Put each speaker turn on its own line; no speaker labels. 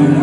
you.